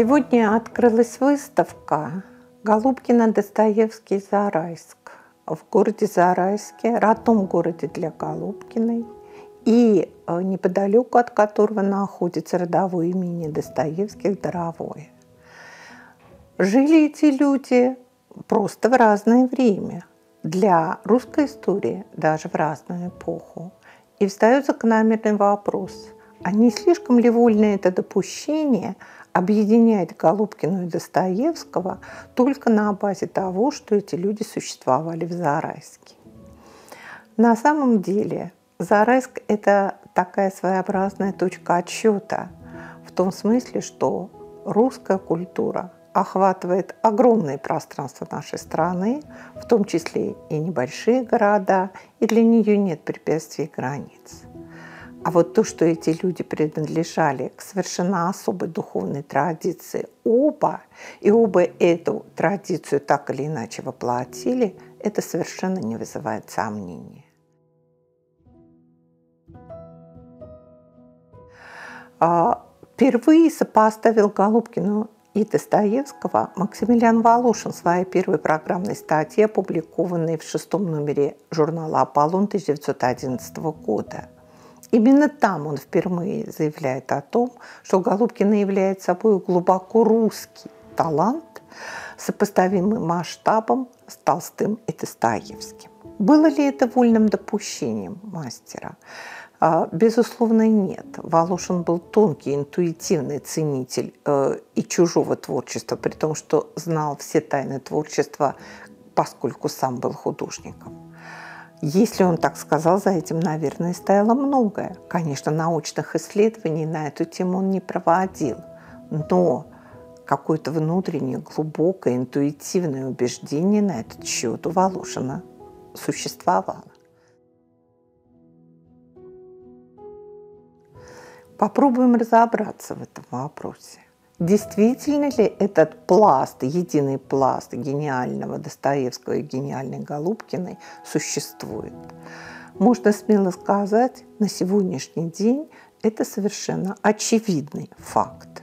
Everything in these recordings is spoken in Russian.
Сегодня открылась выставка Голубкина, Достоевский, Зарайск в городе Зарайске, родном городе для Голубкиной, и э, неподалеку от которого находится родовое имени Достоевских Доровое. Жили эти люди просто в разное время, для русской истории даже в разную эпоху. И встает закономерный вопрос, а не слишком ли вольно это допущение объединять Голубкину и Достоевского только на базе того, что эти люди существовали в Зарайске? На самом деле Зарайск – это такая своеобразная точка отсчета в том смысле, что русская культура охватывает огромные пространства нашей страны, в том числе и небольшие города, и для нее нет препятствий и границ. А вот то, что эти люди принадлежали к совершенно особой духовной традиции, оба, и оба эту традицию так или иначе воплотили, это совершенно не вызывает сомнений. А, впервые сопоставил Голубкину и Достоевского Максимилиан Волошин в своей первой программной статье, опубликованной в шестом номере журнала «Аполлон» 1911 года. Именно там он впервые заявляет о том, что Голубкина является собой глубоко русский талант, сопоставимый масштабом с Толстым и Достоевским. Было ли это вольным допущением мастера? А, безусловно, нет. Волошин был тонкий, интуитивный ценитель э, и чужого творчества, при том, что знал все тайны творчества, поскольку сам был художником. Если он так сказал, за этим, наверное, стояло многое. Конечно, научных исследований на эту тему он не проводил, но какое-то внутреннее, глубокое, интуитивное убеждение на этот счет у Волошина существовало. Попробуем разобраться в этом вопросе. Действительно ли этот пласт, единый пласт гениального Достоевского и гениальной Голубкиной существует? Можно смело сказать, на сегодняшний день это совершенно очевидный факт.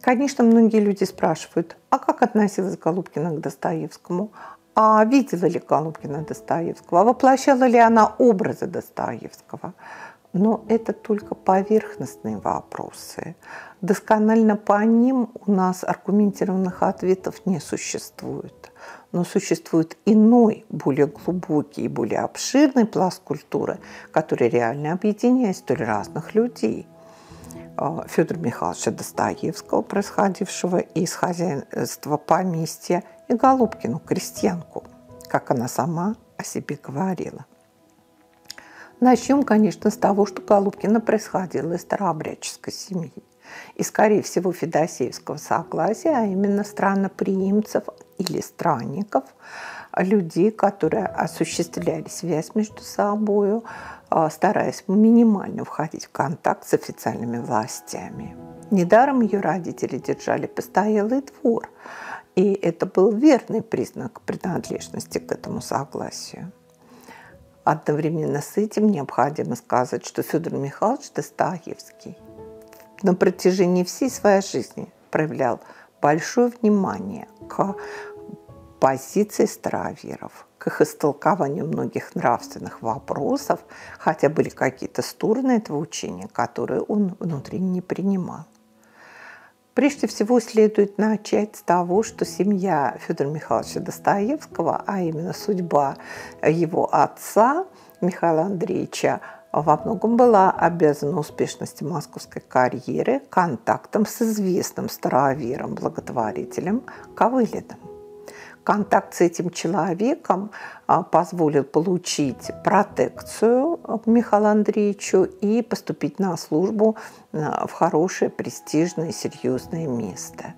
Конечно, многие люди спрашивают, а как относилась Голубкина к Достоевскому? А видела ли Голубкина Достоевского? А воплощала ли она образы Достоевского? Но это только поверхностные вопросы. Досконально по ним у нас аргументированных ответов не существует. Но существует иной, более глубокий и более обширный пласт культуры, который реально объединяет столь разных людей. А, Федора Михайловича Достоевского, происходившего из хозяйства поместья, и Голубкину, крестьянку, как она сама о себе говорила – Начнем, конечно, с того, что Голубкина происходила из старообрядческой семьи. И, скорее всего, Федосеевского согласия, а именно странноприимцев или странников, людей, которые осуществляли связь между собой, а, стараясь минимально входить в контакт с официальными властями. Недаром ее родители держали постоялый двор, и это был верный признак принадлежности к этому согласию. Одновременно с этим необходимо сказать, что Федор Михайлович Достоевский на протяжении всей своей жизни проявлял большое внимание к позиции староверов, к их истолкованию многих нравственных вопросов, хотя были какие-то стороны этого учения, которые он внутренне не принимал. Прежде всего следует начать с того, что семья Федора Михайловича Достоевского, а именно судьба его отца Михаила Андреевича, во многом была обязана успешности московской карьеры контактом с известным старовером, благотворителем Ковылиным контакт с этим человеком а, позволил получить протекцию Михаилу Андреевичу и поступить на службу а, в хорошее, престижное, серьезное место.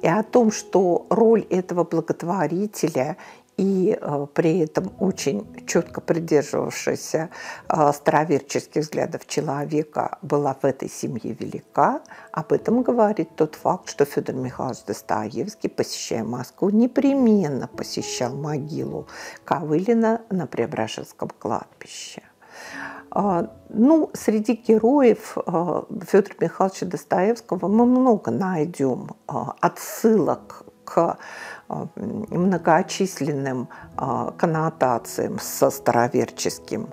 И о том, что роль этого благотворителя и э, при этом очень четко придерживавшаяся э, староверческих взглядов человека была в этой семье велика. Об этом говорит тот факт, что Федор Михайлович Достоевский, посещая Москву, непременно посещал могилу Ковылина на Преображенском кладбище. А, ну, среди героев а, Федора Михайловича Достоевского мы много найдем отсылок к многочисленным коннотациям со староверческим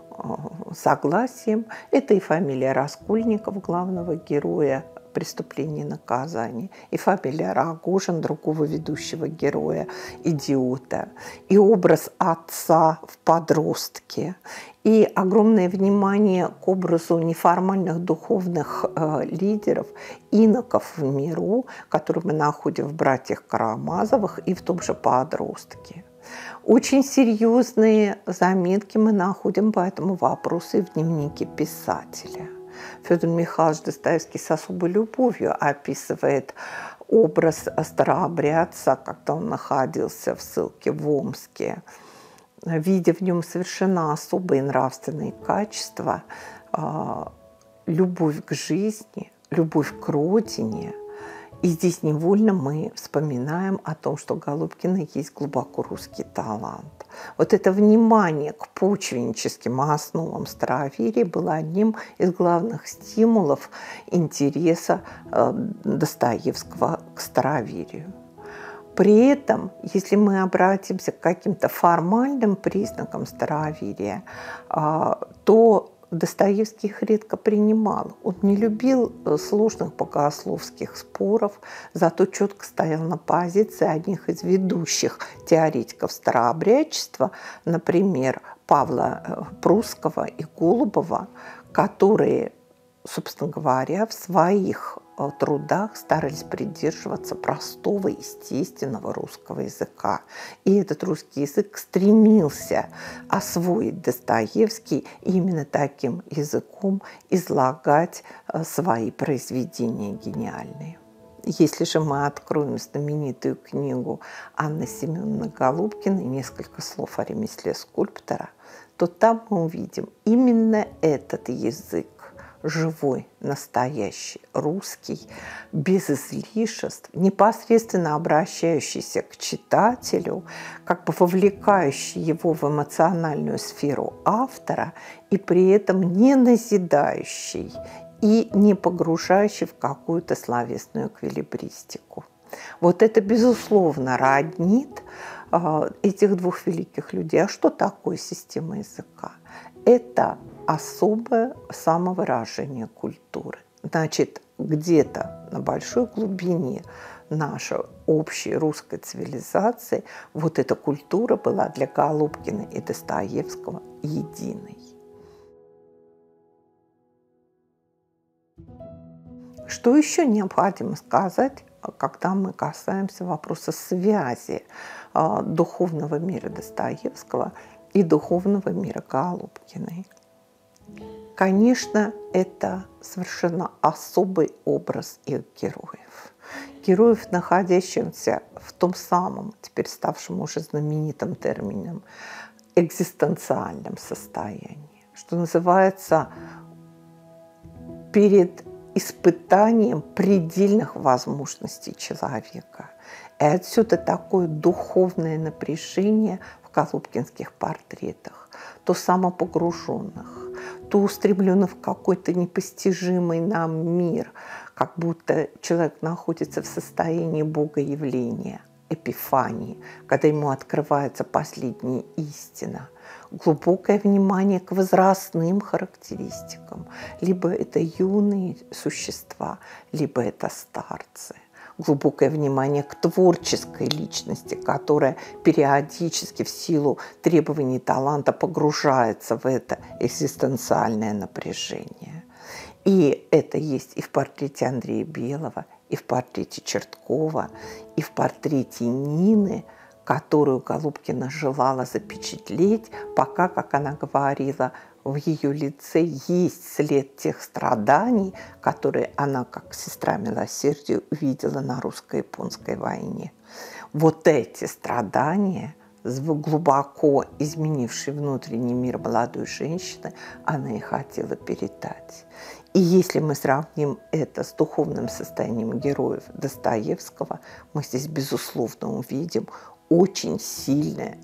согласием. Это и фамилия Раскольников, главного героя, преступлений и наказаний, и фамилия Рогожин, другого ведущего героя, идиота, и образ отца в подростке, и огромное внимание к образу неформальных духовных э, лидеров, иноков в миру, которые мы находим в «Братьях Карамазовых» и в том же «Подростке». Очень серьезные заметки мы находим по этому вопросу и в дневнике писателя – Федор Михайлович Достоевский с особой любовью описывает образ старообрядца, когда он находился в ссылке в Омске, видя в нем совершенно особые нравственные качества, а, любовь к жизни, любовь к родине – и здесь невольно мы вспоминаем о том, что Голубкина есть глубоко русский талант. Вот это внимание к почвенническим основам староверия было одним из главных стимулов интереса э, Достоевского к староверию. При этом, если мы обратимся к каким-то формальным признакам староверия, э, то Достоевский их редко принимал. Он не любил э, сложных богословских споров, зато четко стоял на позиции одних из ведущих теоретиков старообрядчества, например, Павла э, Прусского и Голубова, которые, собственно говоря, в своих трудах старались придерживаться простого, естественного русского языка. И этот русский язык стремился освоить Достоевский именно таким языком излагать э, свои произведения гениальные. Если же мы откроем знаменитую книгу Анны Семеновны Голубкиной «Несколько слов о ремесле скульптора», то там мы увидим именно этот язык, живой, настоящий, русский, без излишеств, непосредственно обращающийся к читателю, как бы вовлекающий его в эмоциональную сферу автора и при этом не назидающий и не погружающий в какую-то словесную эквилибристику. Вот это, безусловно, роднит э, этих двух великих людей. А что такое система языка? Это особое самовыражение культуры. Значит, где-то на большой глубине нашей общей русской цивилизации вот эта культура была для Голубкина и Достоевского единой. Что еще необходимо сказать, когда мы касаемся вопроса связи а, духовного мира Достоевского и духовного мира Голубкиной? Конечно, это совершенно особый образ их героев. Героев, находящихся в том самом, теперь ставшем уже знаменитым термином, экзистенциальном состоянии, что называется перед испытанием предельных возможностей человека. И отсюда такое духовное напряжение в голубкинских портретах, то самопогруженных, то устремленно в какой-то непостижимый нам мир, как будто человек находится в состоянии богоявления, эпифании, когда ему открывается последняя истина. Глубокое внимание к возрастным характеристикам. Либо это юные существа, либо это старцы глубокое внимание к творческой личности, которая периодически в силу требований таланта погружается в это экзистенциальное напряжение. И это есть и в портрете Андрея Белого, и в портрете Черткова, и в портрете Нины, которую Голубкина желала запечатлеть, пока, как она говорила, в ее лице есть след тех страданий, которые она, как сестра милосердия, увидела на русско-японской войне. Вот эти страдания, глубоко изменившие внутренний мир молодой женщины, она и хотела передать. И если мы сравним это с духовным состоянием героев Достоевского, мы здесь, безусловно, увидим очень сильные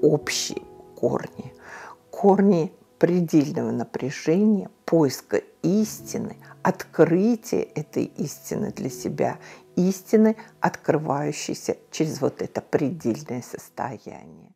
общие корни. Корни предельного напряжения, поиска истины, открытия этой истины для себя, истины, открывающейся через вот это предельное состояние.